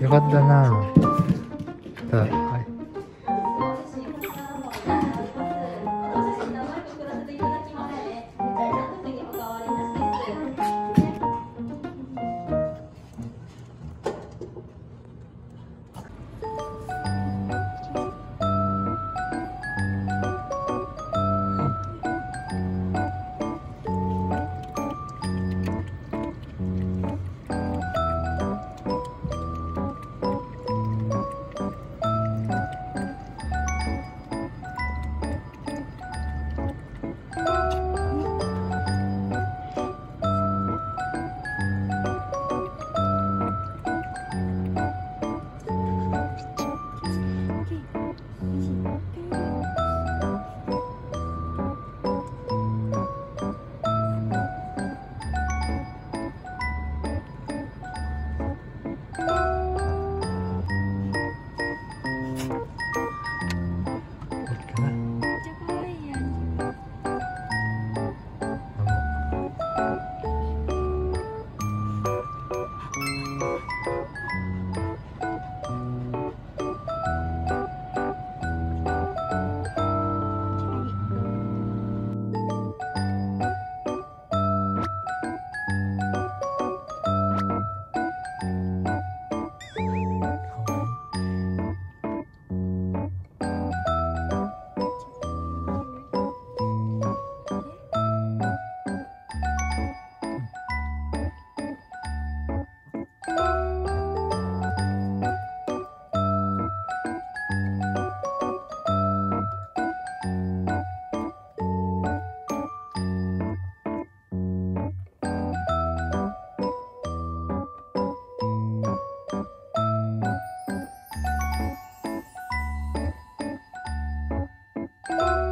よかったな。ただ Bye.